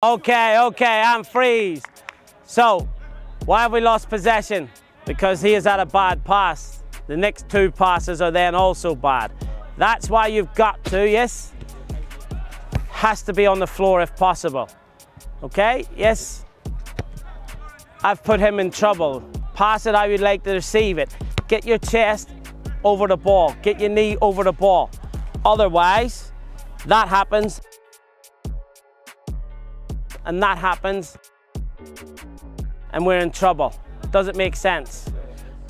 Okay, okay, I'm freeze. So, why have we lost possession? Because he has had a bad pass. The next two passes are then also bad. That's why you've got to, yes? Has to be on the floor if possible. Okay, yes? I've put him in trouble. Pass it, I would like to receive it. Get your chest over the ball. Get your knee over the ball. Otherwise, that happens. And that happens. And we're in trouble. Does it make sense?